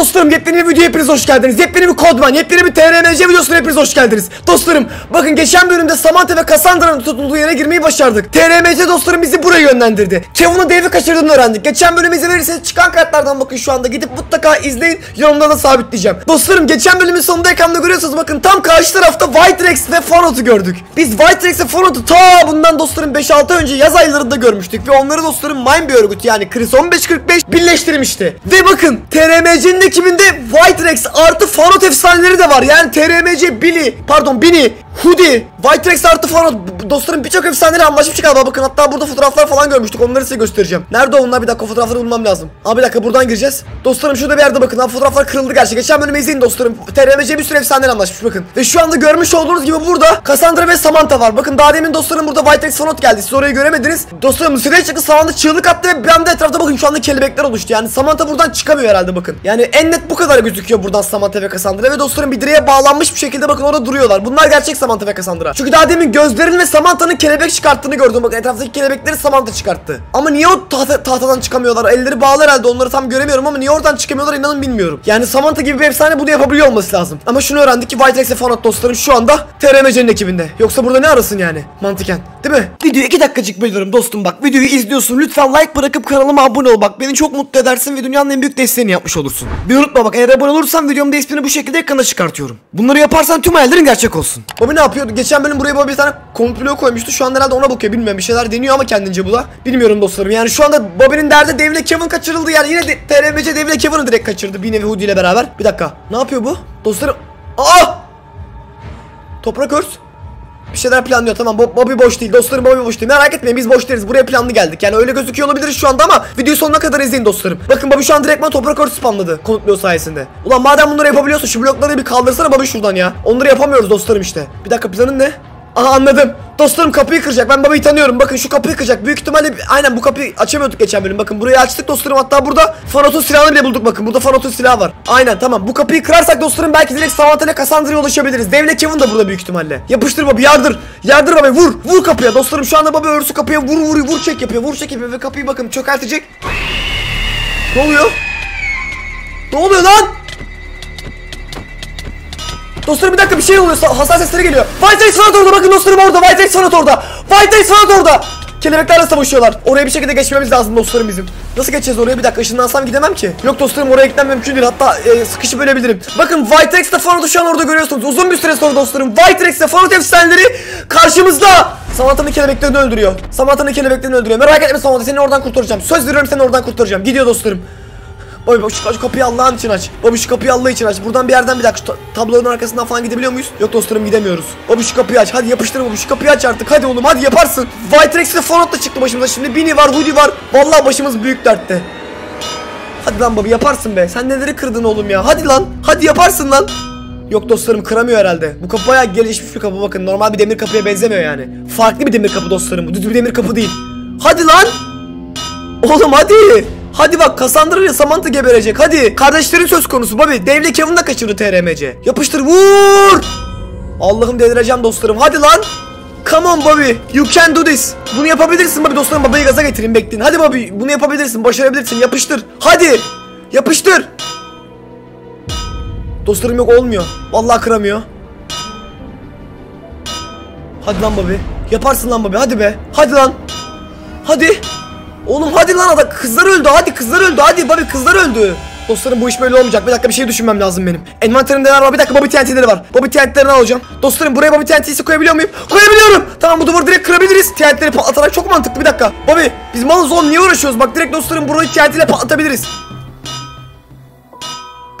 dostlarım yepyeni bir videoya hepiniz hoş geldiniz. Yepyeni bir kodman, yepyeni bir TRMC videosuna hepiniz hoş geldiniz. Dostlarım bakın geçen bölümde Samantha ve Cassandra'nın tutulduğu yere girmeyi başardık. TRMC dostlarım bizi buraya yönlendirdi. Kevin'ın Dave'i kaçırdığını öğrendik. Geçen bölüm izin verirseniz çıkan kartlardan bakın şu anda gidip mutlaka izleyin. Yorumda da sabitleyeceğim. Dostlarım geçen bölümün sonunda ekranda görüyorsunuz bakın tam karşı tarafta White Rex ve Fonot'u gördük. Biz White Rex ve Fonot'u ta bundan dostlarım 5-6 önce yaz aylarında görmüştük ve onları dostlarım Mine bir örgüt yani Chris 1545 birleştirmişti. Ve bakın TRMC'nin ekibinde White Rex artı Fanot efsaneleri de var. Yani TRMC Billy pardon Bini Hoodie, White Rex artı Fanot dostlarım birçok efsaneleri anlaşmış galiba bakın hatta burada fotoğraflar falan görmüştük onları size göstereceğim. Nerede onlar bir dakika fotoğrafları bulmam lazım. Abi bir dakika buradan gireceğiz. Dostlarım şurada bir yerde bakın ha fotoğraflar kırıldı gerçi. Geçen bölümü izleyin dostlarım. TRMC bir sürü efsaneler anlaşmış bakın. Ve şu anda görmüş olduğunuz gibi burada Cassandra ve Samantha var. Bakın daha demin dostlarım burada White Rex Fanot geldi. Siz orayı göremediniz. Dostlarım süreç çıktı Samantha çığlık attı ve bir anda etrafta bakın şu anda kelebekler oluştu. Yani Samantha buradan çıkamıyor herhalde bakın. Yani en net bu kadar gözüküyor buradan Samantha ve Cassandra ve dostlarım bir direğe bağlanmış bir şekilde bakın orada duruyorlar. Bunlar gerçek Samantha ve Cassandra. Çünkü daha demin gözlerin ve Samantha'nın kelebek çıkarttığını gördüm. Bakın etraftaki kelebekleri Samantha çıkarttı. Ama niye o tahta, tahtadan çıkamıyorlar? Elleri bağlı herhalde onları tam göremiyorum ama niye oradan çıkamıyorlar inanın bilmiyorum. Yani Samantha gibi bir efsane bunu yapabiliyor olması lazım. Ama şunu öğrendik ki White Rex ve Fanat dostlarım şu anda TRMC'nin ekibinde. Yoksa burada ne arasın yani? Mantıken. Değil mi? Videoyu 2 dakikacık bölüyorum dostum bak. Videoyu izliyorsun. Lütfen like bırakıp kanalıma abone ol bak. Beni çok mutlu edersin ve dünyanın en büyük desteğini yapmış olursun. Bir unutma bak eğer abone olursan videomda ismini bu şekilde ekrana çıkartıyorum. Bunları yaparsan tüm hayallerin gerçek olsun. Bobby ne yapıyordu? Geçen bölüm buraya Bobby bir tane komplo koymuştu. Şu anda herhalde ona bakıyor. Bilmiyorum bir şeyler deniyor ama kendince bu da. Bilmiyorum dostlarım. Yani şu anda Bobby'nin derdi Dave ile Kevin kaçırıldı. Yani yine de TRMC Dave ile Kevin'i direkt kaçırdı. Bir nevi Hoodie ile beraber. Bir dakika. Ne yapıyor bu? Dostlarım. Aa! Toprak örs. Bir şeyler planlıyor tamam. Bob, Bobby boş değil dostlarım Bobby boş değil. Merak etmeyin biz boş değiliz. Buraya planlı geldik. Yani öyle gözüküyor olabiliriz şu anda ama videoyu sonuna kadar izleyin dostlarım. Bakın Bobby şu an direktman toprak örtü spamladı konutluyor sayesinde. Ulan madem bunları yapabiliyorsun şu blokları bir kaldırsana Bobby şuradan ya. Onları yapamıyoruz dostlarım işte. Bir dakika planın ne? Aha anladım. Dostlarım kapıyı kıracak. Ben babayı tanıyorum. Bakın şu kapıyı kıracak. Büyük ihtimalle aynen bu kapıyı açamıyorduk geçen bölüm. Bakın burayı açtık dostlarım. Hatta burada Fanot'un silahını bile bulduk bakın. Burada Fanot'un silahı var. Aynen tamam. Bu kapıyı kırarsak dostlarım belki direkt Samantha ile Cassandra'ya ulaşabiliriz. Devle Kevin de burada büyük ihtimalle. Yapıştır baba yardır. Yardır baba vur. Vur kapıya. Dostlarım şu anda baba örsü kapıya vur vur vur çek yapıyor. Vur çek yapıyor ve kapıyı bakın çökertecek. Ne oluyor? Ne oluyor lan? Dostlarım bir dakika bir şey oluyor. Sa- Hasar sesleri geliyor. White Rex Fanat orada bakın dostlarım orada. White Rex Fanat orada. White Rex Fanat orada. Kelebeklerle savaşıyorlar. Oraya bir şekilde geçmemiz lazım dostlarım bizim. Nasıl geçeceğiz oraya? Bir dakika ışınlansam gidemem ki. Yok dostlarım oraya gitmem mümkün değil. Hatta e, sıkışıp ölebilirim. Bakın White Rex ile Fanat'ı şu an orada görüyorsunuz. Uzun bir süre sonra dostlarım White Rex ile Fanat efsaneleri karşımızda. Samantha'nın kelebeklerini öldürüyor. Samantha'nın kelebeklerini öldürüyor. Merak etme Samantha seni oradan kurtaracağım. Söz veriyorum seni oradan kurtaracağım. Gidiyor dostlarım. Bobby şu, şu kapıyı Allah'ın için aç. Bobby şu kapıyı Allah için aç. Buradan bir yerden bir dakika şu ta- tabloların arkasından falan gidebiliyor muyuz? Yok dostlarım gidemiyoruz. Bobby şu kapıyı aç. Hadi yapıştır Bobby şu kapıyı aç artık. Hadi oğlum hadi yaparsın. White Rex ile Fonot da çıktı başımıza. Şimdi Bini var, Hoodie var. Vallahi başımız büyük dertte. Hadi lan Bobby yaparsın be. Sen neleri kırdın oğlum ya? Hadi lan. Hadi yaparsın lan. Yok dostlarım kıramıyor herhalde. Bu kapı bayağı gelişmiş bir kapı bakın. Normal bir demir kapıya benzemiyor yani. Farklı bir demir kapı dostlarım. bu. Düz bir demir kapı değil. Hadi lan. Oğlum hadi. Hadi bak Cassandra ile Samantha geberecek hadi. Kardeşlerin söz konusu Bobby. Dave ile Kevin de kaçırdı TRMC. Yapıştır vur. Allah'ım delireceğim dostlarım. Hadi lan. Come on Bobby. You can do this. Bunu yapabilirsin Bobby dostlarım. Babayı gaza getirin bekleyin. Hadi Bobby bunu yapabilirsin. Başarabilirsin. Yapıştır. Hadi. Yapıştır. Dostlarım yok olmuyor. Vallahi kıramıyor. Hadi lan Bobby. Yaparsın lan Bobby. Hadi be. Hadi lan. Hadi. Oğlum hadi lan adam kızlar öldü hadi kızlar öldü hadi Bobby kızlar öldü. Dostlarım bu iş böyle olmayacak. Bir dakika bir şey düşünmem lazım benim. Envanterimde neler var? Bir dakika Bobby TNT'leri var. Bobby TNT'lerini alacağım. Dostlarım buraya Bobby TNT'si koyabiliyor muyum? Koyabiliyorum. Tamam bu duvarı direkt kırabiliriz. TNT'leri patlatarak çok mantıklı. Bir dakika. Bobby biz malız oğlum niye uğraşıyoruz? Bak direkt dostlarım burayı TNT ile patlatabiliriz.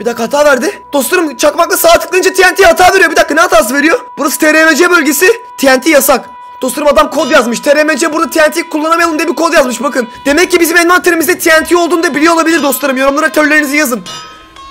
Bir dakika hata verdi. Dostlarım çakmakla sağ tıklayınca TNT hata veriyor. Bir dakika ne hatası veriyor? Burası TRMC bölgesi. TNT yasak. Dostlarım adam kod yazmış. TRMC burada TNT kullanamayalım diye bir kod yazmış bakın. Demek ki bizim envanterimizde TNT olduğunu da biliyor olabilir dostlarım. Yorumlara teorilerinizi yazın.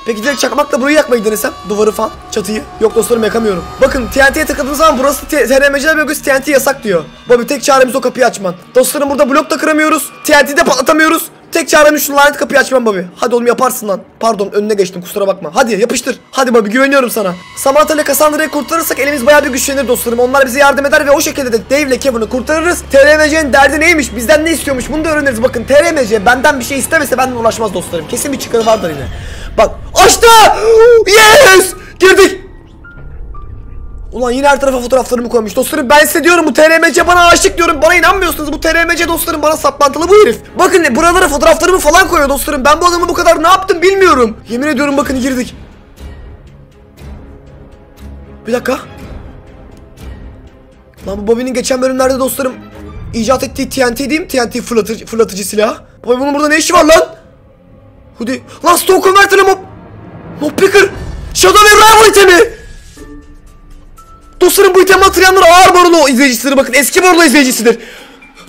Peki direkt çakmakla burayı yakmayı denesem? Duvarı falan, çatıyı. Yok dostlarım yakamıyorum. Bakın TNT'ye takıldığınız zaman burası TRMC'ler bölgesi TNT yasak diyor. Bobby tek çaremiz o kapıyı açman. Dostlarım burada blok da kıramıyoruz. TNT'de patlatamıyoruz. Tek çaremiz şu lanet kapıyı açmam Bobby. Hadi oğlum yaparsın lan. Pardon önüne geçtim kusura bakma. Hadi yapıştır. Hadi Bobby güveniyorum sana. Samantha ile Cassandra'yı kurtarırsak elimiz bayağı bir güçlenir dostlarım. Onlar bize yardım eder ve o şekilde de Dave ile Kevin'i kurtarırız. TRMC'nin derdi neymiş? Bizden ne istiyormuş? Bunu da öğreniriz. Bakın TRMC benden bir şey istemese benden ulaşmaz dostlarım. Kesin bir çıkarı vardır yine. Bak. Açtı. Yes. Girdik. Ulan yine her tarafa fotoğraflarımı koymuş. Dostlarım ben size diyorum bu TRMC bana aşık diyorum. Bana inanmıyorsunuz. Bu TRMC dostlarım bana saplantılı bu herif. Bakın buralara fotoğraflarımı falan koyuyor dostlarım. Ben bu adamı bu kadar ne yaptım bilmiyorum. Yemin ediyorum bakın girdik. Bir dakika. Lan bu Bobby'nin geçen bölümlerde dostlarım icat ettiği TNT mi? TNT fırlatıcı, fırlatıcı silah. Bobby bunun burada ne işi var lan? Hadi. Lan Stone Converter'la mob... Mob Picker. Shadow ve Rival itemi. Dostlarım bu itemi hatırlayanlar ağır borulu izleyicisidir bakın eski borulu izleyicisidir.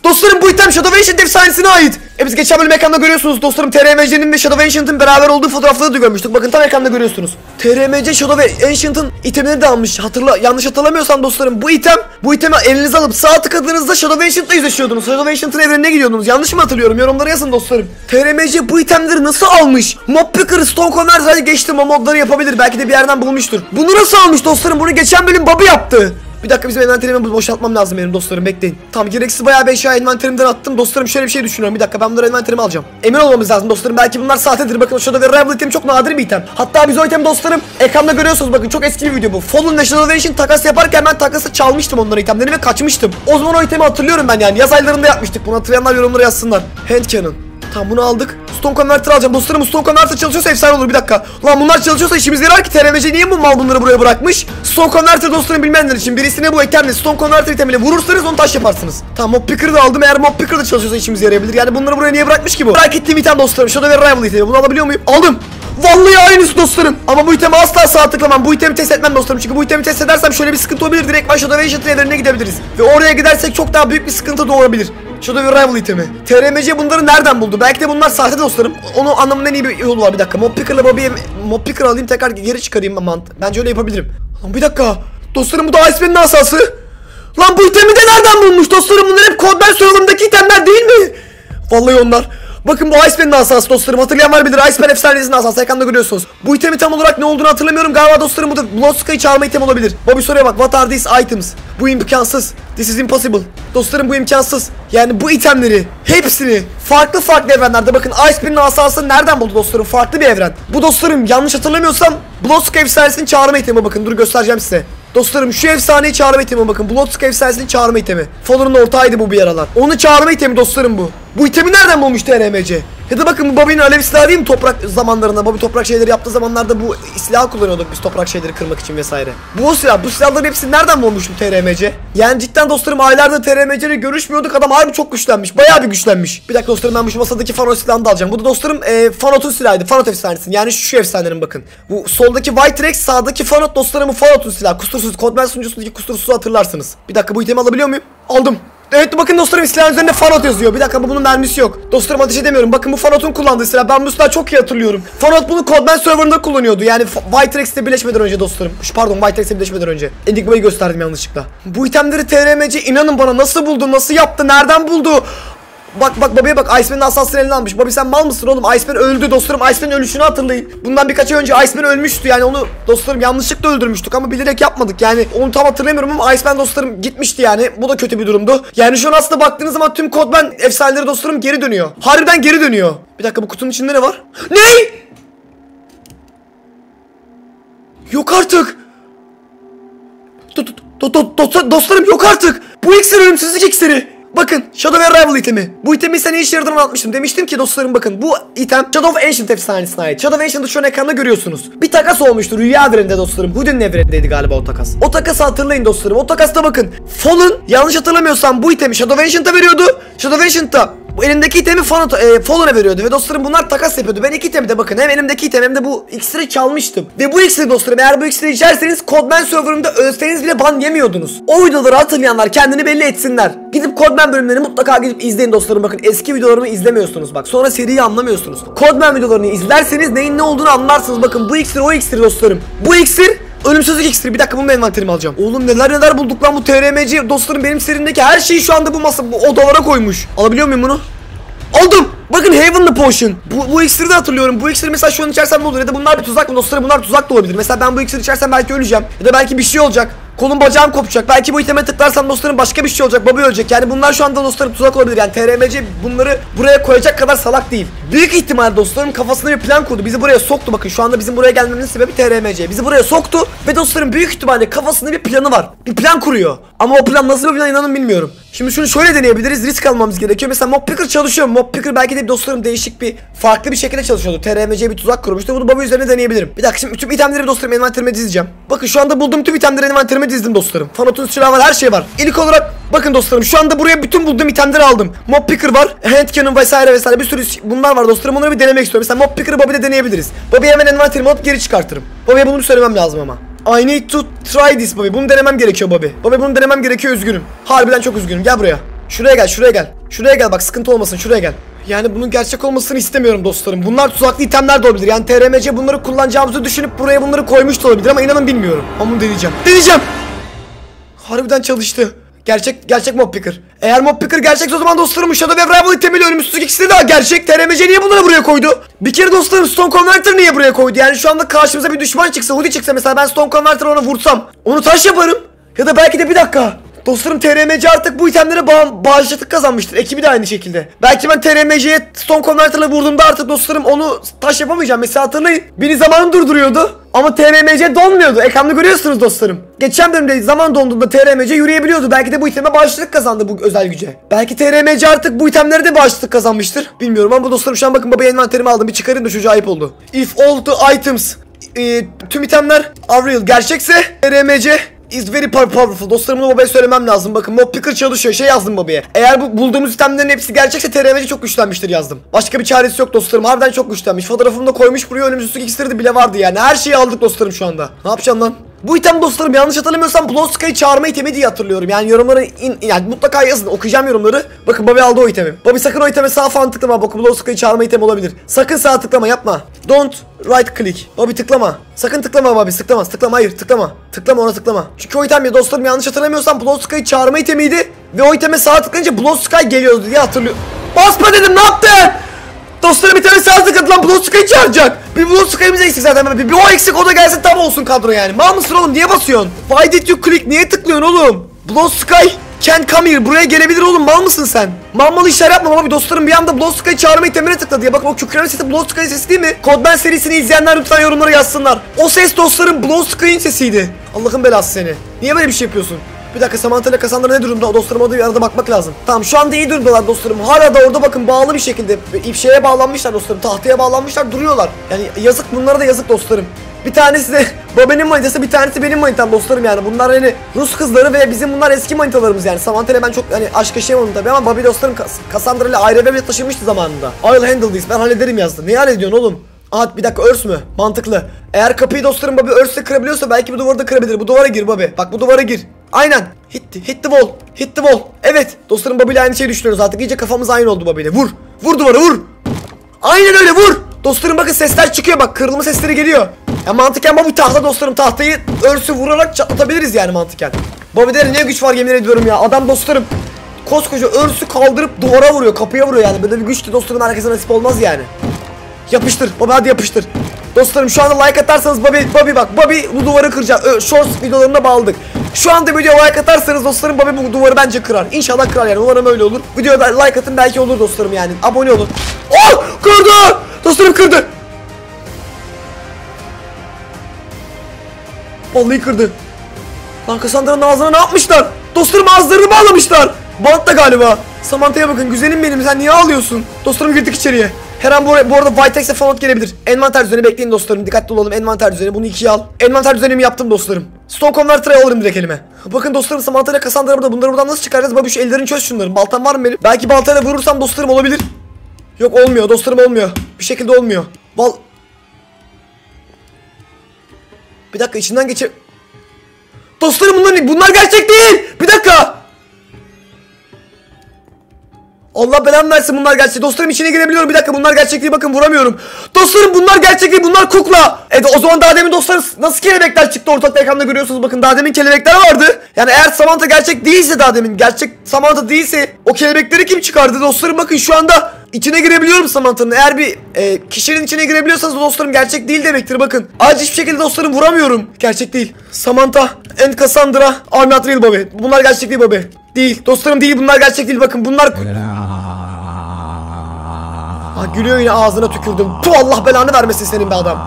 Dostlarım bu item Shadow Ancient efsanesine ait. E biz geçen bölüm ekranda görüyorsunuz dostlarım TRMC'nin ve Shadow Ancient'ın beraber olduğu fotoğrafları da görmüştük. Bakın tam ekranda görüyorsunuz. TRMC Shadow Ancient'ın itemleri de almış. Hatırla yanlış hatırlamıyorsam dostlarım bu item bu itemi elinize alıp sağ tıkladığınızda Shadow Ancient'la yüzleşiyordunuz. Shadow Ancient'ın evrenine gidiyordunuz. Yanlış mı hatırlıyorum? Yorumlara yazın dostlarım. TRMC bu itemleri nasıl almış? Mob Picker, Stone Converter'ı geçtim o modları yapabilir. Belki de bir yerden bulmuştur. Bunu nasıl almış dostlarım? Bunu geçen bölüm Bobby yaptı. Bir dakika bizim envanterimi boşaltmam lazım benim dostlarım bekleyin. Tamam gereksiz bayağı bir eşya envanterimden attım. Dostlarım şöyle bir şey düşünüyorum. Bir dakika ben bunları envanterime alacağım. Emin olmamız lazım dostlarım. Belki bunlar sahtedir. Bakın Shadow ve Rival item çok nadir bir item. Hatta biz o item dostlarım ekranda görüyorsunuz bakın çok eski bir video bu. Fallen ve Shadow takas yaparken ben takası çalmıştım onların itemlerini ve kaçmıştım. O zaman o itemi hatırlıyorum ben yani. Yaz aylarında yapmıştık. Bunu hatırlayanlar yorumlara yazsınlar. Hand Cannon. Tamam bunu aldık. Stone Converter alacağım. Dostlarım Stone Converter çalışıyorsa efsane olur bir dakika. Lan bunlar çalışıyorsa işimize yarar ki TRMC niye bu mal bunları buraya bırakmış? Stone Converter dostlarım bilmeyenler için birisine bu eklemle Stone Converter itemiyle vurursanız onu taş yaparsınız. Tamam Mob Picker'ı da aldım. Eğer Mob Picker çalışıyorsa işimize yarayabilir. Yani bunları buraya niye bırakmış ki bu? Merak ettiğim item dostlarım. Shadow ve Rival itemi. Bunu alabiliyor muyum? Aldım. Vallahi aynısı dostlarım. Ama bu itemi asla sağ tıklamam. Bu itemi test etmem dostlarım. Çünkü bu itemi test edersem şöyle bir sıkıntı olabilir. Direkt Shadow Ancient evrenine gidebiliriz. Ve oraya gidersek çok daha büyük bir sıkıntı doğurabilir. Shadow ve Rival itemi. TRMC bunları nereden buldu? Belki de bunlar sahte dostlarım. Onu anlamının en iyi bir yolu var. Bir dakika. Mob Picker'la Bobby'ye Mob Picker alayım tekrar geri çıkarayım mant. Bence öyle yapabilirim. Lan bir dakika. Dostlarım bu da Iceman'in asası. Lan bu itemi de nereden bulmuş dostlarım? Bunlar hep Codman serverındaki itemler değil mi? Vallahi onlar. Bakın bu Iceman'in asası dostlarım. Hatırlayan var bilir. Iceman efsanesinin asası. Ekranda görüyorsunuz. Bu itemi tam olarak ne olduğunu hatırlamıyorum. Galiba dostlarım bu da Bloodska'yı çağırma item olabilir. Bobby soruya bak. What are these items? Bu imkansız. This is impossible. Dostlarım bu imkansız. Yani bu itemleri hepsini farklı farklı evrenlerde bakın Iceman'in asasını nereden buldu dostlarım? Farklı bir evren. Bu dostlarım yanlış hatırlamıyorsam Bloodska efsanesinin çağırma itemi bakın. Dur göstereceğim size. Dostlarım şu efsaneyi çağırma itemi bakın. Bloodska efsanesinin çağırma itemi. Fallen'ın ortağıydı bu bir aralar. Onu çağırma itemi dostlarım bu. Bu itemi nereden bulmuş TRMC? Ya da bakın bu Bobby'nin alev silahı değil mi toprak zamanlarında? Bobby toprak şeyleri yaptığı zamanlarda bu silahı kullanıyorduk biz toprak şeyleri kırmak için vesaire. Bu o silah. Bu silahların hepsini nereden bulmuş bu TRMC? Yani cidden dostlarım aylarda TRMC ile görüşmüyorduk. Adam harbi çok güçlenmiş. Bayağı bir güçlenmiş. Bir dakika dostlarım ben bu masadaki Fanot silahını da alacağım. Bu da dostlarım e, Fanot'un silahıydı. Fanot efsanesinin. Yani şu efsanelerin bakın. Bu soldaki White Rex sağdaki Fanot dostlarım bu Fanot'un silahı. Kusursuz. Codman sunucusundaki kusursuzu hatırlarsınız. Bir dakika bu itemi alabiliyor muyum? Aldım. Evet bakın dostlarım silahın üzerinde Fanot yazıyor. Bir dakika bu bunun mermisi yok. Dostlarım ateş edemiyorum. Bakın bu Fanot'un kullandığı silah. Ben bu silahı çok iyi hatırlıyorum. Fanot bunu Codman serverında kullanıyordu. Yani F- White Rex'le birleşmeden önce dostlarım. Şu, Pardon White Rex'le birleşmeden önce. Enigma'yı gösterdim yanlışlıkla. Bu itemleri TRMC inanın bana nasıl buldu, nasıl yaptı, nereden buldu? Bak bak babaya bak Iceman'ın asasını eline almış. Bobby sen mal mısın oğlum? Iceman öldü dostlarım. Iceman'ın ölüşünü hatırlayın. Bundan birkaç ay önce Iceman ölmüştü. Yani onu dostlarım yanlışlıkla öldürmüştük ama bilerek yapmadık. Yani onu tam hatırlamıyorum ama Iceman dostlarım gitmişti yani. Bu da kötü bir durumdu. Yani şu an aslında baktığınız zaman tüm Codman efsaneleri dostlarım geri dönüyor. Harbiden geri dönüyor. Bir dakika bu kutunun içinde ne var? Ne? Yok artık. Do- do- do- do- dostlarım yok artık. Bu iksir ölümsüzlük iksiri. Bakın Shadow Rival itemi. Bu itemi sen ne işe yaradığını anlatmıştım. Demiştim ki dostlarım bakın bu item Shadow of Ancient efsanesine ait. Shadow of Ancient'ı şu an ekranda görüyorsunuz. Bir takas olmuştu rüya evreninde dostlarım. Hoodin'in evrenindeydi galiba o takas. O takası hatırlayın dostlarım. O takasta bakın. Fallen yanlış hatırlamıyorsam bu itemi Shadow of Ancient'a veriyordu. Shadow of Ancient'ta bu elimdeki itemi Fallen, e, Fallen'a veriyordu ve dostlarım bunlar takas yapıyordu. Ben iki itemi de bakın hem elimdeki item hem de bu iksiri çalmıştım. Ve bu iksiri dostlarım eğer bu iksiri içerseniz Codman serverında ölseniz bile ban yemiyordunuz. O videoları hatırlayanlar kendini belli etsinler. Gidip Codman bölümlerini mutlaka gidip izleyin dostlarım bakın eski videolarımı izlemiyorsunuz bak sonra seriyi anlamıyorsunuz. Codman videolarını izlerseniz neyin ne olduğunu anlarsınız bakın bu iksir o iksir dostlarım. Bu iksir Ölümsüzlük iksiri bir dakika bunu envanterime alacağım. Oğlum neler neler bulduk lan bu TRMC dostlarım benim serimdeki her şeyi şu anda bu masa bu odalara koymuş. Alabiliyor muyum bunu? Aldım. Bakın Heavenly Potion. Bu, bu iksiri de hatırlıyorum. Bu iksiri mesela şu an içersem ne olur? Ya da bunlar bir tuzak mı dostlarım? Bunlar tuzak da olabilir. Mesela ben bu iksiri içersem belki öleceğim. Ya da belki bir şey olacak. Kolum bacağım kopacak. Belki bu iteme tıklarsam dostlarım başka bir şey olacak. Baba ölecek. Yani bunlar şu anda dostlarım tuzak olabilir. Yani TRMC bunları buraya koyacak kadar salak değil. Büyük ihtimal dostlarım kafasında bir plan kurdu. Bizi buraya soktu. Bakın şu anda bizim buraya gelmemizin sebebi TRMC. Bizi buraya soktu ve dostlarım büyük ihtimalle kafasında bir planı var. Bir plan kuruyor. Ama o plan nasıl bir plan inanın bilmiyorum. Şimdi şunu şöyle deneyebiliriz. Risk almamız gerekiyor. Mesela Mob Picker çalışıyor. Mob Picker belki de dostlarım değişik bir farklı bir şekilde çalışıyordu. TRMC bir tuzak kurmuştu. Bunu baba üzerine deneyebilirim. Bir dakika şimdi tüm itemleri dostlarım envanterime dizeceğim. Bakın şu anda bulduğum tüm itemleri envanterime dizdim dostlarım. Fanotun silahı var her şey var. İlk olarak bakın dostlarım şu anda buraya bütün bulduğum itemleri aldım. Mob Picker var. Hand Cannon vesaire vesaire bir sürü bunlar var dostlarım. Onları bir denemek istiyorum. Mesela Mob Picker'ı Bobby'de deneyebiliriz. Bobby'ye hemen envanterime alıp geri çıkartırım. Bobby'ye bunu söylemem lazım ama. I need to try this Bobby. Bunu denemem gerekiyor Bobby. Bobby bunu denemem gerekiyor üzgünüm. Harbiden çok üzgünüm. Gel buraya. Şuraya gel, şuraya gel. Şuraya gel bak sıkıntı olmasın. Şuraya gel. Yani bunun gerçek olmasını istemiyorum dostlarım. Bunlar tuzaklı itemler de olabilir. Yani TRMC bunları kullanacağımızı düşünüp buraya bunları koymuş da olabilir ama inanın bilmiyorum. Ama bunu deneyeceğim. Deneyeceğim. Harbiden çalıştı. Gerçek gerçek mob picker. Eğer mob picker gerçekse o zaman dostlarım Shadow ve Rival itemiyle ölümsüzlük ikisi de daha gerçek. TRMC niye bunları buraya koydu? Bir kere dostlarım Stone Converter niye buraya koydu? Yani şu anda karşımıza bir düşman çıksa, Hoodie çıksa mesela ben Stone Converter ona vursam. Onu taş yaparım. Ya da belki de bir dakika. Dostlarım TRMC artık bu itemlere bağ bağışıklık kazanmıştır. Ekibi de aynı şekilde. Belki ben TRMC'ye Stone Converter'la vurduğumda artık dostlarım onu taş yapamayacağım. Mesela hatırlayın. Beni zamanı durduruyordu. Ama TRMC donmuyordu. Ekranda görüyorsunuz dostlarım. Geçen bölümde zaman donduğunda TRMC yürüyebiliyordu. Belki de bu iteme bağışıklık kazandı bu özel güce. Belki TRMC artık bu itemlere de bağışıklık kazanmıştır. Bilmiyorum ama dostlarım şu an bakın baba envanterimi aldım. Bir çıkarayım da çocuğa ayıp oldu. If all the items e, tüm itemler real gerçekse TRMC is very powerful. Dostlarımın babaya söylemem lazım. Bakın mob picker çalışıyor. Şey yazdım babaya. Eğer bu bulduğumuz itemlerin hepsi gerçekse TRMC çok güçlenmiştir yazdım. Başka bir çaresi yok dostlarım. Harbiden çok güçlenmiş. Fotoğrafımı da koymuş buraya. İksiri de bile vardı yani. Her şeyi aldık dostlarım şu anda. Ne yapacağım lan? Bu item dostlarım yanlış hatırlamıyorsam Bloska'yı çağırma itemi diye hatırlıyorum. Yani yorumları in, yani mutlaka yazın. Okuyacağım yorumları. Bakın Bobby aldı o itemi. Bobby sakın o iteme sağ falan tıklama. Bakın Bloska'yı çağırma itemi olabilir. Sakın sağ tıklama yapma. Don't right click. Bobby tıklama. Sakın tıklama Bobby. Tıklama. Tıklama hayır tıklama. Tıklama ona tıklama. Çünkü o item ya dostlarım yanlış hatırlamıyorsam Bloska'yı çağırma itemiydi. Ve o iteme sağ tıklayınca Bloska geliyordu diye hatırlıyorum. Basma dedim ne yaptın? Dostlarım bir tane sağ tıkladı lan Bloska'yı çağıracak. Bir Bloska'yımız eksik zaten. Bir, bir o eksik o da gelsin tam olsun kadro yani. Mal mısın oğlum niye basıyorsun? Why did you click? Niye tıklıyorsun oğlum? Bloskay can come here. Buraya gelebilir oğlum mal mısın sen? Mal mal işler yapma ama bir dostlarım bir anda Bloska'yı çağırma itemine tıkladı ya. Bakın o kükremen sesi Bloska'nın sesi değil mi? Codman serisini izleyenler lütfen yorumlara yazsınlar. O ses dostlarım Bloska'nın sesiydi. Allah'ın belası seni. Niye böyle bir şey yapıyorsun? Bir dakika Samantha ile Cassandra ne durumda? Dostlarım orada bir arada bakmak lazım. Tamam şu anda iyi durumdalar dostlarım. Hala da orada bakın bağlı bir şekilde ipşeye bağlanmışlar dostlarım. Tahtaya bağlanmışlar duruyorlar. Yani yazık bunlara da yazık dostlarım. Bir tanesi de babenin manitası bir tanesi benim manitam dostlarım yani. Bunlar hani Rus kızları ve bizim bunlar eski manitalarımız yani. Samantha ile ben çok hani aşk yaşayamadım tabii ama Bobby dostlarım Cassandra ile ayrı bile taşınmıştı zamanında. I'll handle this ben hallederim yazdı. Neyi hallediyorsun oğlum? Aha bir dakika örs mü? Mantıklı. Eğer kapıyı dostlarım Bobby örsle kırabiliyorsa belki bu duvarı da kırabilir. Bu duvara gir Bobby. Bak bu duvara gir. Aynen. Hit, hit the wall. Hit the wall. Evet. Dostlarım Bobby ile aynı şeyi düşünüyoruz artık. İyice kafamız aynı oldu Bobby ile. Vur. Vur duvara vur. Aynen öyle vur. Dostlarım bakın sesler çıkıyor bak. Kırılma sesleri geliyor. Ya mantıken Bobby tahta dostlarım. Tahtayı örsü vurarak çatlatabiliriz yani mantıken. Bobby'de ne güç var yemin ediyorum ya. Adam dostlarım koskoca örsü kaldırıp duvara vuruyor. Kapıya vuruyor yani. Böyle bir güç ki dostlarım herkese nasip olmaz yani. Yapıştır. Bobby hadi yapıştır. Dostlarım şu anda like atarsanız Bobby, Bobby bak Bobby bu duvarı kıracak. Ö, shorts videolarına bağladık. Şu anda videoya like atarsanız dostlarım Bobby bu duvarı bence kırar. İnşallah kırar yani umarım öyle olur. Videoda like atın belki olur dostlarım yani. Abone olun. Oh kırdı. Dostlarım kırdı. Vallahi kırdı. Lan Cassandra'nın ağzına ne yapmışlar? Dostlarım ağızlarını bağlamışlar. Bantla galiba. Samantha'ya bakın güzelim benim sen niye ağlıyorsun? Dostlarım girdik içeriye. Her an bu, bu arada Vitex'e falan gelebilir. Envanter düzeni bekleyin dostlarım. Dikkatli olalım. Envanter düzeni. Bunu ikiye al. Envanter düzenimi yaptım dostlarım. Stone Converter'ı alırım direkt elime. Bakın dostlarım Samantha ile Cassandra burada. Bunları buradan nasıl çıkaracağız? Babiş ellerini çöz şunları. Baltam var mı benim? Belki baltayla vurursam dostlarım olabilir. Yok olmuyor. Dostlarım olmuyor. Bir şekilde olmuyor. Bal... Bir dakika içinden geçir... Dostlarım bunlar, bunlar gerçek değil. Bir dakika. Allah belamı versin bunlar gerçek. Dostlarım içine girebiliyorum. Bir dakika bunlar gerçek değil bakın vuramıyorum. Dostlarım bunlar gerçek değil bunlar kukla. Evet o zaman daha demin dostlarım nasıl kelebekler çıktı ortak ekranda görüyorsunuz bakın daha demin kelebekler vardı. Yani eğer Samantha gerçek değilse daha demin gerçek Samantha değilse o kelebekleri kim çıkardı dostlarım bakın şu anda içine girebiliyorum Samantha'nın. Eğer bir e, kişinin içine girebiliyorsanız dostlarım gerçek değil demektir bakın. Acil hiçbir şekilde dostlarım vuramıyorum. Gerçek değil. Samantha and Cassandra are not real Bobby. Bunlar gerçek değil Bobby. Değil. Dostlarım değil bunlar gerçek değil bakın bunlar... Ha, gülüyor yine ağzına tükürdüm. Tu Allah belanı vermesin senin be adam.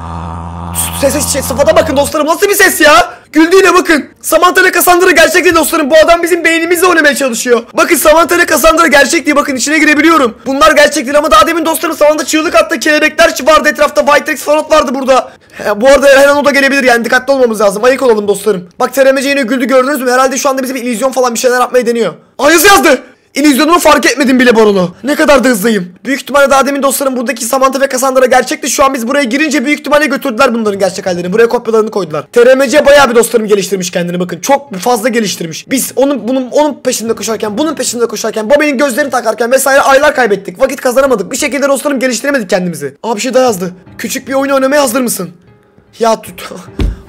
Ses şey, sıfata bakın dostlarım nasıl bir ses ya? Güldüğüne bakın. Samantha ile Cassandra gerçek değil dostlarım. Bu adam bizim beynimizle oynamaya çalışıyor. Bakın Samantha ile Cassandra gerçek değil. Bakın içine girebiliyorum. Bunlar gerçek değil ama daha demin dostlarım Samantha çığlık attı. Kelebekler vardı etrafta. White Fanot vardı burada. He, bu arada her an o da gelebilir yani dikkatli olmamız lazım. Ayık olalım dostlarım. Bak TRMC yine güldü gördünüz mü? Herhalde şu anda bize bir illüzyon falan bir şeyler yapmayı deniyor. Aa yazı yazdı. İllüzyonumu fark etmedim bile Borulu. Ne kadar da hızlıyım. Büyük ihtimalle daha demin dostlarım buradaki Samantha ve Cassandra gerçekti. Şu an biz buraya girince büyük ihtimalle götürdüler bunların gerçek hallerini. Buraya kopyalarını koydular. TRMC bayağı bir dostlarım geliştirmiş kendini bakın. Çok fazla geliştirmiş. Biz onun bunun onun peşinde koşarken, bunun peşinde koşarken, Bobby'nin gözlerini takarken vesaire aylar kaybettik. Vakit kazanamadık. Bir şekilde dostlarım geliştiremedik kendimizi. Aa bir şey daha yazdı. Küçük bir oyun oynamaya hazır mısın? Ya tut.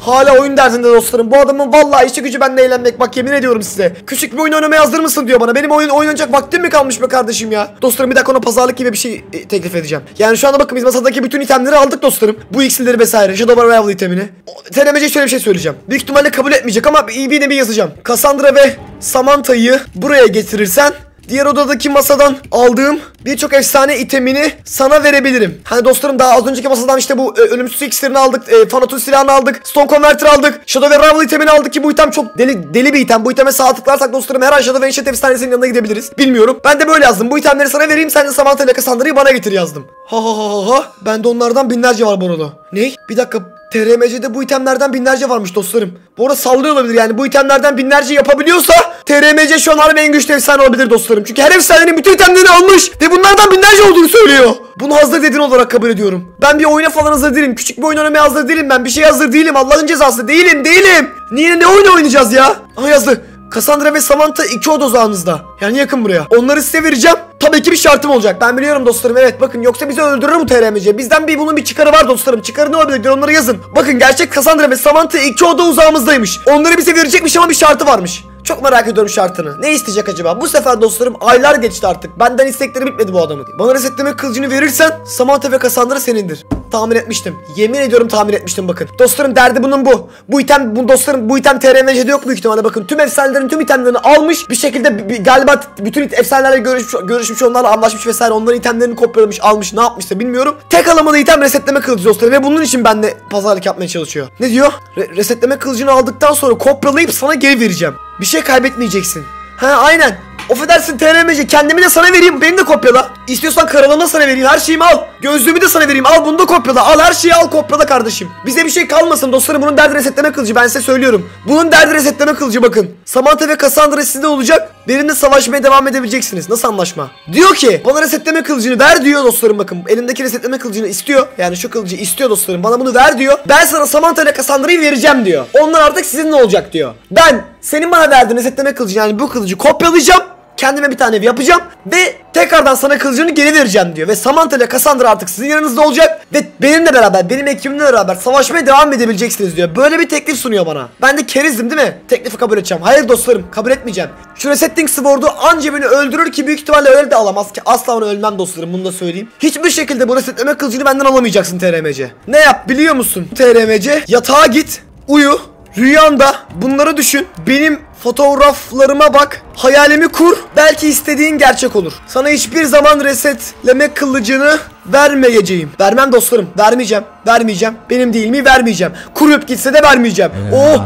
Hala oyun derdinde dostlarım. Bu adamın vallahi işi gücü benimle eğlenmek. Bak yemin ediyorum size. Küçük bir oyun oynamaya hazır mısın diyor bana. Benim oyun oynayacak vaktim mi kalmış be kardeşim ya? Dostlarım bir dakika ona pazarlık gibi bir şey e, teklif edeceğim. Yani şu anda bakın biz masadaki bütün itemleri aldık dostlarım. Bu iksirleri vesaire. Shadow Rival itemini. TNMC şöyle bir şey söyleyeceğim. Büyük ihtimalle kabul etmeyecek ama iyi bir nevi yazacağım. Cassandra ve Samantha'yı buraya getirirsen Diğer odadaki masadan aldığım birçok efsane itemini sana verebilirim. Hani dostlarım daha az önceki masadan işte bu e, ölümsüz iksirini aldık, e, Fanatun silahını aldık, Stone Converter aldık, Shadow ve Rival itemini aldık ki bu item çok deli deli bir item. Bu iteme sağ tıklarsak dostlarım her an Shadow ve Ancient efsanesinin yanına gidebiliriz. Bilmiyorum. Ben de böyle yazdım. Bu itemleri sana vereyim sen de Samantha ile Cassandra'yı bana getir yazdım. Ha ha ha ha. Bende onlardan binlerce var Borolo. Ne? Bir dakika TRMC'de bu itemlerden binlerce varmış dostlarım. Bu arada sallıyor olabilir yani bu itemlerden binlerce yapabiliyorsa TRMC şu an harbi en güçlü efsane olabilir dostlarım. Çünkü her efsanenin bütün itemlerini almış ve bunlardan binlerce olduğunu söylüyor. Bunu hazır dedin olarak kabul ediyorum. Ben bir oyuna falan hazır değilim. Küçük bir oyun oynamaya hazır değilim ben. Bir şey hazır değilim. Allah'ın cezası değilim değilim. Niye ne oyun oynayacağız ya? Aha yazdı. Cassandra ve Samantha iki oda uzağınızda. Yani yakın buraya. Onları size vereceğim. Tabii ki bir şartım olacak. Ben biliyorum dostlarım evet bakın yoksa bizi öldürür bu TRMC. Bizden bir bunun bir çıkarı var dostlarım. Çıkarı ne olabilir onları yazın. Bakın gerçek Cassandra ve Samantha iki oda uzağımızdaymış. Onları bize verecekmiş ama bir şartı varmış. Çok merak ediyorum şartını. Ne isteyecek acaba? Bu sefer dostlarım aylar geçti artık. Benden istekleri bitmedi bu adamın. Bana resetleme kılıcını verirsen Samantha ve Cassandra senindir. Tahmin etmiştim. Yemin ediyorum tahmin etmiştim bakın. Dostlarım derdi bunun bu. Bu item bu dostlarım bu item TRMC'de yok büyük ihtimalle bakın. Tüm efsanelerin tüm itemlerini almış. Bir şekilde galiba bütün efsanelerle görüşmüş, görüşmüş onlarla anlaşmış vesaire. Onların itemlerini kopyalamış almış ne yapmışsa bilmiyorum. Tek alamadığı item resetleme kılıcı dostlarım ve bunun için benle pazarlık yapmaya çalışıyor. Ne diyor? Re resetleme kılıcını aldıktan sonra kopyalayıp sana geri vereceğim. Bir şey kaybetmeyeceksin. Ha aynen. Affedersin TRMC kendimi de sana vereyim beni de kopyala. İstiyorsan karalığımı sana vereyim her şeyimi al. Gözlüğümü de sana vereyim al bunu da kopyala. Al her şeyi al kopyala kardeşim. Bize bir şey kalmasın dostlarım bunun derdi resetleme kılıcı ben size söylüyorum. Bunun derdi resetleme kılıcı bakın. Samantha ve Cassandra sizde olacak. Benimle savaşmaya devam edebileceksiniz. Nasıl anlaşma? Diyor ki bana resetleme kılıcını ver diyor dostlarım bakın. Elimdeki resetleme kılıcını istiyor. Yani şu kılıcı istiyor dostlarım. Bana bunu ver diyor. Ben sana Samantha ile Cassandra'yı vereceğim diyor. Onlar artık sizinle olacak diyor. Ben senin bana verdiğin resetleme kılıcı yani bu kılıcı kopyalayacağım. Kendime bir tane ev yapacağım ve tekrardan sana kılıcını geri vereceğim diyor. Ve Samantha ile Cassandra artık sizin yanınızda olacak ve benimle beraber, benim ekibimle beraber savaşmaya devam edebileceksiniz diyor. Böyle bir teklif sunuyor bana. Ben de kerizdim değil mi? Teklifi kabul edeceğim. Hayır dostlarım, kabul etmeyeceğim. Şu resetting sword'u anca beni öldürür ki büyük ihtimalle öyle de alamaz ki. Asla onu ölmem dostlarım, bunu da söyleyeyim. Hiçbir şekilde bu resetleme kılıcını benden alamayacaksın TRMC. Ne yap biliyor musun TRMC? Yatağa git, uyu, Rüyanda bunları düşün. Benim fotoğraflarıma bak. Hayalimi kur. Belki istediğin gerçek olur. Sana hiçbir zaman resetleme kılıcını vermeyeceğim. Vermem dostlarım. Vermeyeceğim. Vermeyeceğim. Benim değil mi? Vermeyeceğim. Kurup gitse de vermeyeceğim. Oh!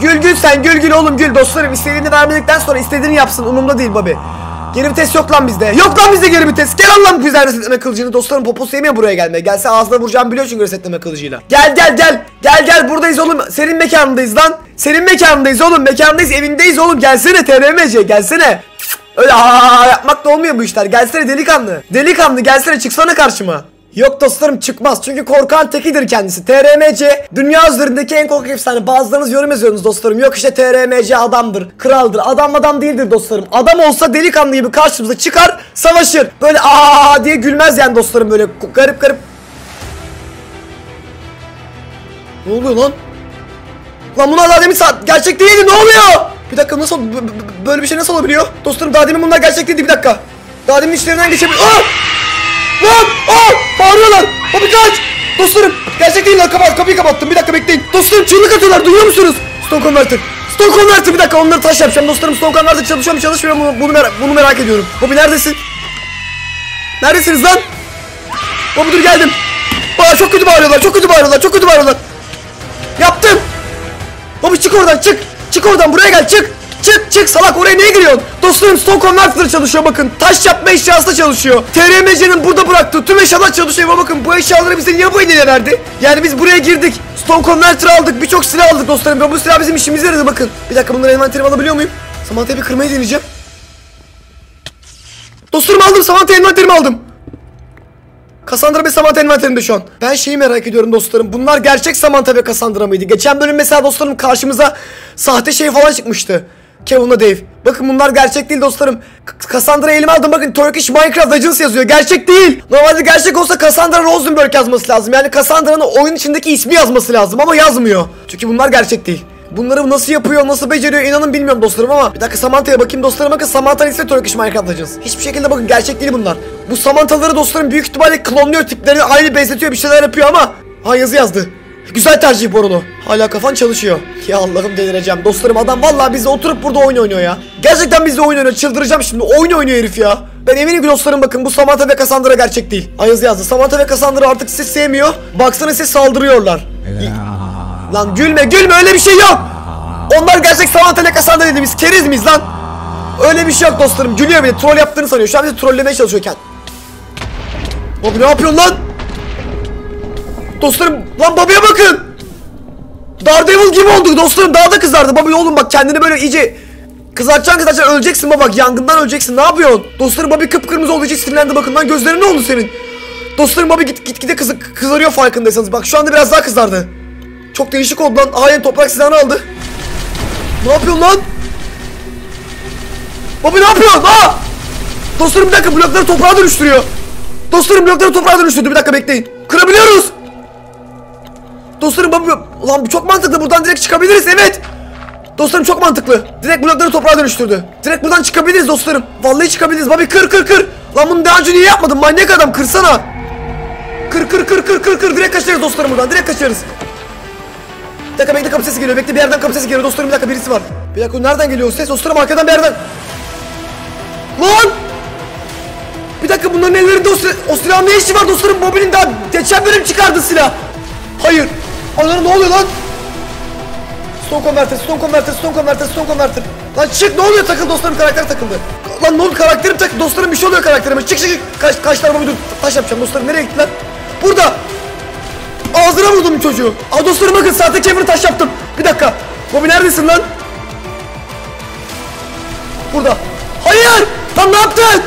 Gül gül sen gül gül oğlum gül dostlarım. İstediğini vermedikten sonra istediğini yapsın. Umumda değil babi. Geri vites yok lan bizde. Yok lan bizde geri vites. Gel lan bizden resetleme kılıcını. Dostlarım poposu yemiyor buraya gelmeye. Gelse ağzına vuracağım biliyor çünkü resetleme kılıcıyla. Gel gel gel. Gel gel buradayız oğlum. Senin mekanındayız lan. Senin mekanındayız oğlum. Mekandayız evindeyiz oğlum. Gelsene TRMC gelsene. Öyle ha yapmak da olmuyor bu işler. Gelsene delikanlı. Delikanlı gelsene çıksana karşıma. Yok dostlarım çıkmaz çünkü korkan tekidir kendisi. TRMC dünya üzerindeki en korkak efsane. Bazılarınız yorum yazıyorsunuz dostlarım. Yok işte TRMC adamdır, kraldır. Adam adam değildir dostlarım. Adam olsa delikanlı gibi karşımıza çıkar, savaşır. Böyle aa diye gülmez yani dostlarım böyle garip garip. Ne oluyor lan? Lan bunlar daha demin saat gerçek değildi ne oluyor? Bir dakika nasıl böyle bir şey nasıl olabiliyor? Dostlarım daha demin bunlar gerçek değildi bir dakika. Daha demin içlerinden geçebilir. Aa! Lan! Aa! Bağırıyorlar! Abi kaç! Dostlarım gerçek değil lan kapat kapıyı kapattım bir dakika bekleyin. Dostlarım çığlık atıyorlar duyuyor musunuz? Stone Converter. Stone Converter bir dakika onları taş yapacağım dostlarım. Stone Converter çalışıyor mu çalışmıyor mu bunu, merak, bunu merak ediyorum. Bobby neredesin? Neredesiniz lan? Bobby dur geldim. Aa çok kötü bağırıyorlar çok kötü bağırıyorlar çok kötü bağırıyorlar. Yaptım. Bobby çık oradan çık. Çık oradan buraya gel çık. Çık çık salak oraya niye giriyorsun? Dostlarım Stone Converter çalışıyor bakın. Taş yapma eşyası da çalışıyor. TRMC'nin burada bıraktığı tüm eşyalar çalışıyor ama bakın bu eşyaları bize niye bu hediye verdi? Yani biz buraya girdik. Stone Converter aldık. Birçok silah aldık dostlarım. Ve bu silah bizim işimize yaradı bakın. Bir dakika bunları envanterime alabiliyor muyum? Samantha'yı bir kırmayı deneyeceğim. Dostlarım aldım. Samantha envanterimi aldım. Cassandra ve Samantha envanterimde şu an. Ben şeyi merak ediyorum dostlarım. Bunlar gerçek Samantha ve Cassandra mıydı? Geçen bölüm mesela dostlarım karşımıza sahte şey falan çıkmıştı. Kevin'la Dave. Bakın bunlar gerçek değil dostlarım. K- Cassandra elime aldım bakın Turkish Minecraft Legends yazıyor. Gerçek değil. Normalde gerçek olsa Cassandra Rosenberg yazması lazım. Yani Cassandra'nın oyun içindeki ismi yazması lazım ama yazmıyor. Çünkü bunlar gerçek değil. Bunları nasıl yapıyor, nasıl beceriyor inanın bilmiyorum dostlarım ama Bir dakika Samantha'ya bakayım dostlarım bakın Samantha'nın ismi Turkish Minecraft Legends Hiçbir şekilde bakın gerçek değil bunlar Bu Samantha'ları dostlarım büyük ihtimalle klonluyor tiplerini aynı benzetiyor bir şeyler yapıyor ama Ha yazı yazdı Güzel tercih Borolo. Hala kafan çalışıyor. Ya Allah'ım delireceğim. Dostlarım adam vallahi bizle oturup burada oyun oynuyor ya. Gerçekten bizle oyun oynuyor. Çıldıracağım şimdi. Oyun oynuyor herif ya. Ben eminim ki dostlarım bakın bu Samantha ve Cassandra gerçek değil. Ayaz yazdı. Samantha ve Cassandra artık sizi sevmiyor. Baksana size saldırıyorlar. Lan gülme gülme öyle bir şey yok. Onlar gerçek Samantha ile Cassandra dediğimiz keriz miyiz lan? Öyle bir şey yok dostlarım. Gülüyor beni. Troll yaptığını sanıyor. Şu an bizi trollemeye çalışıyor kend. Abi ne yapıyorsun lan? Dostlarım lan babaya bakın. Daredevil gibi olduk dostlarım daha da kızardı. Baba oğlum bak kendini böyle iyice kızartacaksın kızartacaksın öleceksin baba bak yangından öleceksin ne yapıyorsun? Dostlarım babi kıpkırmızı olduğu için sinirlendi bakın lan gözlerin ne oldu senin? Dostlarım babi git git gide kızı, kızarıyor farkındaysanız bak şu anda biraz daha kızardı. Çok değişik oldu lan. Hain toprak silahını aldı. Ne yapıyorsun lan? Baba ne yapıyorsun? Aa! Dostlarım bir dakika blokları toprağa dönüştürüyor. Dostlarım blokları toprağa dönüştürdü. Bir dakika bekleyin. Kırabiliyoruz. Dostlarım baba ulan bu çok mantıklı. Buradan direkt çıkabiliriz. Evet. Dostlarım çok mantıklı. Direkt blokları toprağa dönüştürdü. Direkt buradan çıkabiliriz dostlarım. Vallahi çıkabiliriz. Babi kır kır kır. Lan bunu daha önce niye yapmadın? Manyak adam kırsana. Kır kır kır kır kır kır. Direkt kaçarız dostlarım buradan. Direkt kaçarız. Bir dakika bekle kapı sesi geliyor. Bekle bir yerden kapı sesi geliyor. Dostlarım bir dakika birisi var. Bir dakika nereden geliyor o ses? Dostlarım arkadan bir yerden. Lan! Bir dakika bunların ellerinde o, silah, o silahın ne işi var dostlarım? Bobby'nin daha geçen bölüm çıkardı silah. Hayır. Ananı ne oluyor lan? Stone Converter, Stone Converter, Stone Converter, Stone Converter. Lan çık ne oluyor takıl dostlarım karakter takıldı. Lan ne oldu karakterim takıldı dostlarım bir şey oluyor karakterime. Çık çık çık. Kaç, kaç Bobby dur taş yapacağım dostlarım nereye gittiler? Burada. Ağzına vurdum çocuğu. Aa dostlarım bakın sahte kevir taş yaptım. Bir dakika. Bobby neredesin lan? Burada. Hayır! Lan ne yaptın?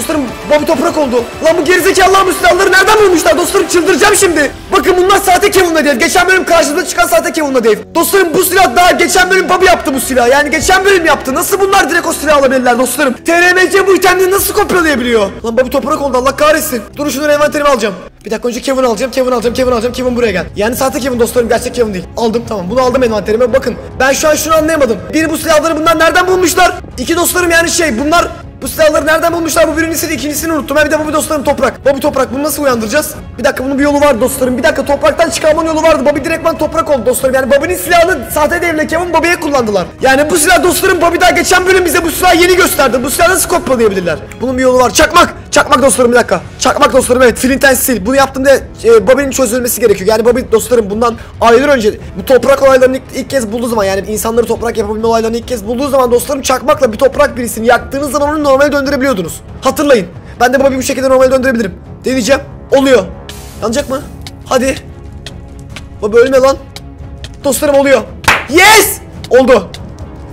Dostlarım Bobby toprak oldu. Lan bu gerizekalılar bu silahları nereden bulmuşlar? Dostlarım çıldıracağım şimdi. Bakın bunlar sahte Kevin'la değil. Geçen bölüm karşımıza çıkan sahte Kevin'la değil. Dostlarım bu silah daha geçen bölüm Bobby yaptı bu silahı. Yani geçen bölüm yaptı. Nasıl bunlar direkt o silahı alabilirler dostlarım? TRMC bu itemleri nasıl kopyalayabiliyor? Lan Bobby toprak oldu Allah kahretsin. Dur şunu envanterime alacağım. Bir dakika önce Kevin alacağım, Kevin alacağım, Kevin alacağım, Kevin buraya gel. Yani sahte Kevin dostlarım, gerçek Kevin değil. Aldım tamam, bunu aldım envanterime. Bakın, ben şu an şunu anlayamadım. Biri bu silahları bunlar nereden bulmuşlar? İki dostlarım yani şey, bunlar bu silahları nereden bulmuşlar? Bu birincisini, ikincisini unuttum. Ha bir de Bobby dostlarım toprak. Bobby toprak, bunu nasıl uyandıracağız? Bir dakika bunun bir yolu var dostlarım. Bir dakika topraktan çıkarmanın yolu vardı. Bobby direktman toprak oldu dostlarım. Yani Bobby'nin silahını sahte devle Kevin Bobby'ye kullandılar. Yani bu silah dostlarım Bobby daha geçen bölüm bize bu silahı yeni gösterdi. Bu silahı nasıl kopyalayabilirler? Bunun bir yolu var. Çakmak! Çakmak dostlarım bir dakika. Çakmak dostlarım evet. Flint and Steel. Bunu yaptığımda e, Bobby'nin çözülmesi gerekiyor. Yani Bobby dostlarım bundan aylar önce bu toprak olaylarını ilk, ilk kez bulduğu zaman yani insanları toprak yapabilme olaylarını ilk kez bulduğu zaman dostlarım çakmakla bir toprak birisini yaktığınız zaman onu normale döndürebiliyordunuz. Hatırlayın. Ben de Bobby'yi bu şekilde normale döndürebilirim. Deneyeceğim. Oluyor. Yanacak mı? Hadi. Bobby ölme lan. Dostlarım oluyor. Yes! Oldu.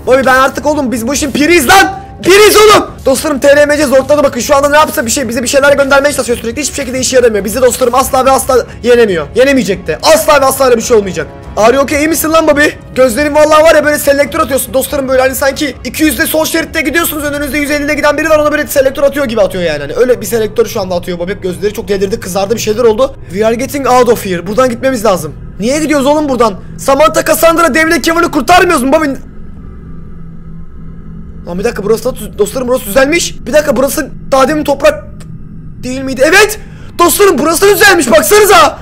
Bobby ben artık oğlum biz bu işin piriyiz lan. Biriz oğlum. Dostlarım TRMC zorladı bakın şu anda ne yapsa bir şey bize bir şeyler göndermeye çalışıyor sürekli hiçbir şekilde işe yaramıyor. Bizi dostlarım asla ve asla yenemiyor. Yenemeyecek de. Asla ve asla bir şey olmayacak. Ari okey iyi misin lan Bobby? Gözlerin vallahi var ya böyle selektör atıyorsun dostlarım böyle hani sanki 200'de sol şeritte gidiyorsunuz önünüzde 150'de giden biri var ona böyle selektör atıyor gibi atıyor yani. Hani öyle bir selektör şu anda atıyor Bobby. Gözleri çok delirdi kızardı bir şeyler oldu. We are getting out of here. Buradan gitmemiz lazım. Niye gidiyoruz oğlum buradan? Samantha Cassandra Devlet Kevin'i kurtarmıyoruz mu Bobby? Lan bir dakika burası da dostlarım burası düzelmiş. Bir dakika burası daha demin toprak değil miydi? Evet! Dostlarım burası düzelmiş baksanıza.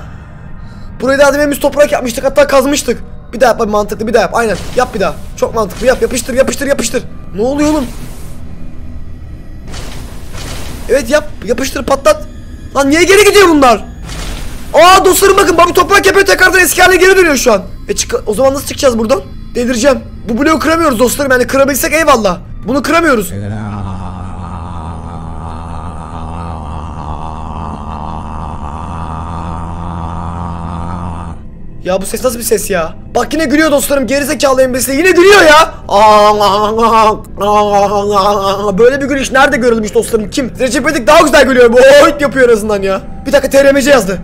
Burayı daha demin biz toprak yapmıştık hatta kazmıştık. Bir daha yap mantıklı bir daha yap aynen. Yap bir daha. Çok mantıklı yap yapıştır yapıştır yapıştır. Ne oluyor oğlum? Evet yap yapıştır patlat. Lan niye geri gidiyor bunlar? Aa dostlarım bakın Bobby toprak yapıyor tekrardan eski haline geri dönüyor şu an. E çık o zaman nasıl çıkacağız buradan? Delireceğim. Bu bloğu kıramıyoruz dostlarım yani kırabilsek eyvallah. Bunu kıramıyoruz. Ya bu ses nasıl bir ses ya? Bak yine gülüyor dostlarım gerizekalı embesi yine gülüyor ya. Böyle bir gülüş nerede görülmüş dostlarım kim? Recep İvedik daha güzel gülüyor bu oyt yapıyor en azından ya. Bir dakika TRMC yazdı.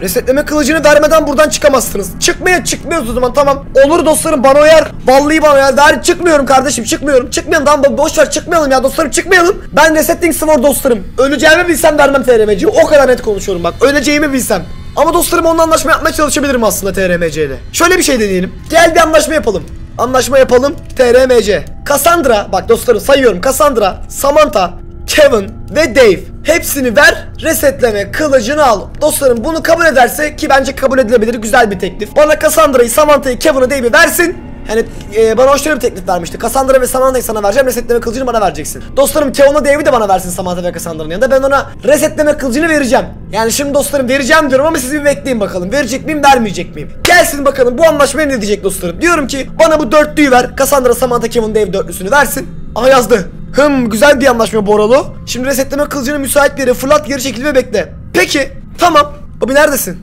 Resetleme kılıcını vermeden buradan çıkamazsınız. Çıkmaya çıkmıyoruz o zaman tamam. Olur dostlarım bana uyar. Vallahi bana uyar. Der çıkmıyorum kardeşim çıkmıyorum. Çıkmayalım tamam boş ver çıkmayalım ya dostlarım çıkmayalım. Ben resetting sword dostlarım. Öleceğimi bilsem vermem TRMC'yi. O kadar net konuşuyorum bak. Öleceğimi bilsem. Ama dostlarım onunla anlaşma yapmaya çalışabilirim aslında TRMC ile. Şöyle bir şey deneyelim. Gel bir anlaşma yapalım. Anlaşma yapalım. TRMC. Cassandra, bak dostlarım sayıyorum. Cassandra, Samantha, Kevin ve Dave. Hepsini ver, resetleme kılıcını al. Dostlarım bunu kabul ederse ki bence kabul edilebilir güzel bir teklif. Bana Cassandra'yı, Samantha'yı, Kevin'i, Dave'i versin. Yani e, bana hoş bir teklif vermişti. Cassandra ve Samantha'yı sana vereceğim. Resetleme kılıcını bana vereceksin. Dostlarım Kevin'a Dave'i de bana versin Samantha ve Cassandra'nın yanında. Ben ona resetleme kılıcını vereceğim. Yani şimdi dostlarım vereceğim diyorum ama siz bir bekleyin bakalım. Verecek miyim vermeyecek miyim? Gelsin bakalım bu anlaşmaya ne diyecek dostlarım. Diyorum ki bana bu dörtlüyü ver. Cassandra, Samantha, Kevin, Dave dörtlüsünü versin. Aha yazdı. Hım güzel bir anlaşma Boralo. Şimdi resetleme kılıcını müsait bir yere fırlat geri çekil ve bekle. Peki tamam. Bobby neredesin?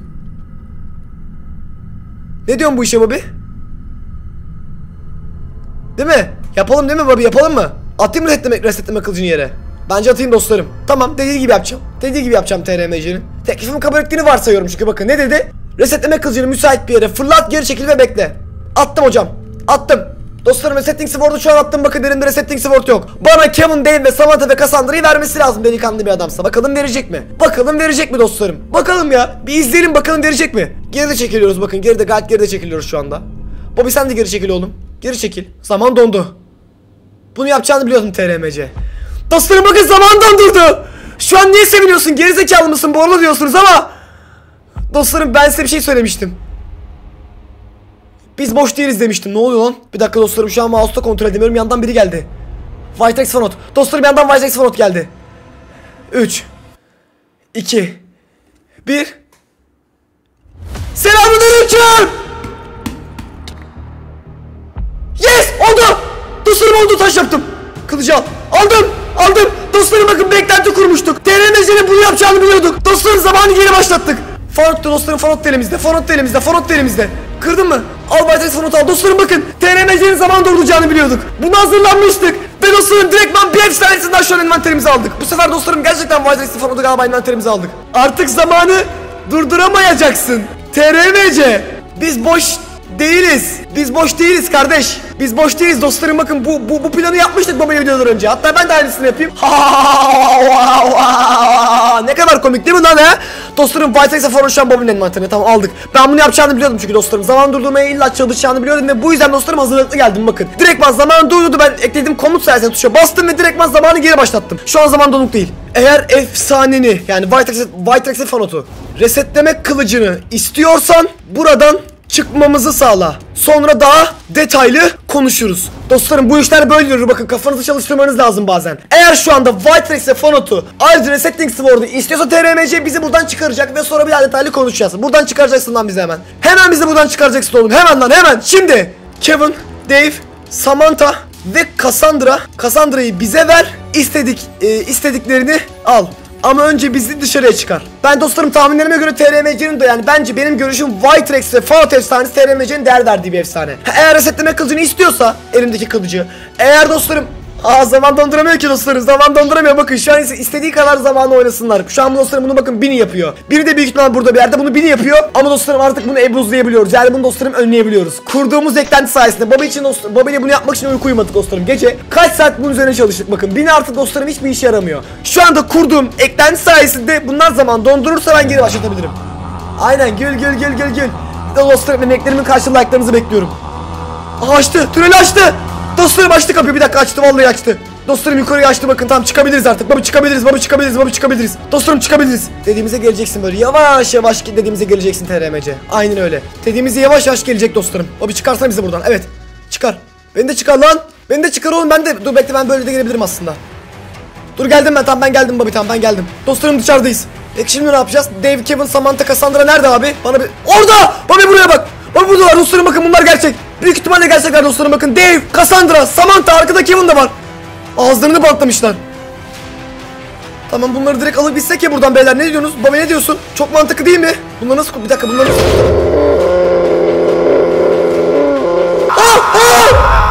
Ne diyorsun bu işe Bobby? Değil mi? Yapalım değil mi Bobby yapalım mı? Atayım resetleme, resetleme kılıcını yere. Bence atayım dostlarım. Tamam dediği gibi yapacağım. Dediği gibi yapacağım TRMC'nin. Teklifimi kabul ettiğini varsayıyorum çünkü bakın ne dedi? Resetleme kılıcını müsait bir yere fırlat geri çekil ve bekle. Attım hocam. Attım. Dostlarım resetting sword'u şu an attım bakın elimde resetting sword yok. Bana Kevin, Dave ve Samantha ve Cassandra'yı vermesi lazım delikanlı bir adamsa. Bakalım verecek mi? Bakalım verecek mi dostlarım? Bakalım ya. Bir izleyelim bakalım verecek mi? Geride çekiliyoruz bakın geride gayet geride çekiliyoruz şu anda. Bobby sen de geri çekil oğlum. Geri çekil. Zaman dondu. Bunu yapacağını biliyordum TRMC. Dostlarım bakın zaman dondurdu. Şu an niye seviniyorsun? Gerizekalı mısın? Borlu diyorsunuz ama. Dostlarım ben size bir şey söylemiştim. Biz boş değiliz demiştim. Ne oluyor lan? Bir dakika dostlarım şu an mouse'da kontrol edemiyorum. Yandan biri geldi. Vitex Fanot. Dostlarım yandan Vitex Fanot geldi. 3 2 1 Selamünaleyküm. Dostlarım oldu taş yaptım. Kılıcı al. Aldım! Aldım! Dostlarım bakın beklenti kurmuştuk. TRMC'nin bunu yapacağını biliyorduk. Dostlarım zamanı geri başlattık. Fanot da dostlarım Fanot da elimizde. Fanot da elimizde. Fanot da elimizde. Kırdın mı? Al Baytax Fanot al. Dostlarım bakın. TRMC'nin zaman durduracağını biliyorduk. Buna hazırlanmıştık. Ve dostlarım direktman bir efsanesinden şu an envanterimizi aldık. Bu sefer dostlarım gerçekten Baytax Fanot'u galiba envanterimizi aldık. Artık zamanı durduramayacaksın. TRMC. Biz boş Değiliz. Biz boş değiliz kardeş. Biz boş değiliz dostlarım bakın bu bu, bu planı yapmıştık baba videolar önce. Hatta ben de aynısını yapayım. ne kadar komik değil mi lan he? Dostlarım Vitex'e falan şu an Bobby'nin envanterine tamam aldık. Ben bunu yapacağını biliyordum çünkü dostlarım. Zaman durdurmaya illa çalışacağını biliyordum ve bu yüzden dostlarım hazırlıklı geldim bakın. Direktman zaman durdurdu ben ekledim komut sayesinde tuşa bastım ve direktman zamanı geri başlattım. Şu an zaman donuk değil. Eğer efsaneni yani Vitex'e Vitex'e fanotu resetleme kılıcını istiyorsan buradan çıkmamızı sağla. Sonra daha detaylı konuşuruz. Dostlarım bu işler böyle yürür. Bakın kafanızı çalıştırmanız lazım bazen. Eğer şu anda White ve Fonot'u ayrıca Resetting Sword'u istiyorsa TRMC bizi buradan çıkaracak ve sonra bir daha detaylı konuşacağız. Buradan çıkaracaksın lan bizi hemen. Hemen bizi buradan çıkaracaksın oğlum. Hemen lan hemen. Şimdi Kevin, Dave, Samantha ve Cassandra. Cassandra'yı bize ver. İstedik, e, istediklerini al. Ama önce bizi dışarıya çıkar. Ben dostlarım tahminlerime göre TRMC'nin de yani bence benim görüşüm White Rex ve Fallout efsanesi TRMC'nin değer verdiği bir efsane. Eğer resetleme kılıcını istiyorsa elimdeki kılıcı. Eğer dostlarım Aa zaman donduramıyor ki dostlarım. Zaman donduramıyor. Bakın şu an is- istediği kadar zamanı oynasınlar. Şu an dostlarım bunu bakın Bini yapıyor. Biri de büyük ihtimal burada bir yerde bunu Bini yapıyor. Ama dostlarım artık bunu ebuzlayabiliyoruz. Yani bunu dostlarım önleyebiliyoruz. Kurduğumuz eklenti sayesinde Baba için dostlarım. Baba ile bunu yapmak için uyku uyumadık dostlarım. Gece kaç saat bunun üzerine çalıştık bakın. Bini artık dostlarım hiçbir işe yaramıyor. Şu anda kurduğum eklenti sayesinde bunlar zaman dondurursa ben geri başlatabilirim. Aynen gül gül gül gül gül. Dostlarım emeklerimin karşılığı like'larınızı bekliyorum. Aha açtı. Tüneli açtı. Dostlarım açtı kapıyı. Bir dakika açtı. Vallahi açtı. Dostlarım yukarıya açtı bakın. Tamam çıkabiliriz artık. Baba çıkabiliriz. Baba çıkabiliriz. Baba çıkabiliriz. Dostlarım çıkabiliriz. Dediğimize geleceksin böyle. Yavaş yavaş dediğimize geleceksin TRMC. Aynen öyle. Dediğimize yavaş yavaş gelecek dostlarım. Baba çıkarsana bizi buradan. Evet. Çıkar. Beni de çıkar lan. Beni de çıkar oğlum. Ben de. Dur bekle ben böyle de gelebilirim aslında. Dur geldim ben tamam ben geldim Bobby tamam ben geldim. Dostlarım dışarıdayız. Peki şimdi ne yapacağız? Dave, Kevin, Samantha, Cassandra nerede abi? Bana bir... Orada! Bobby buraya bak! Bobby buradalar dostlarım bakın bunlar gerçek. Büyük ihtimalle gerçekler dostlarım bakın. Dave, Cassandra, Samantha arkada Kevin de var. Ağızlarını patlamışlar. Tamam bunları direkt alabilsek ya buradan beyler ne diyorsunuz? Baba ne diyorsun? Çok mantıklı değil mi? Bunları nasıl... Bir dakika bunları nasıl... Aa! Aa!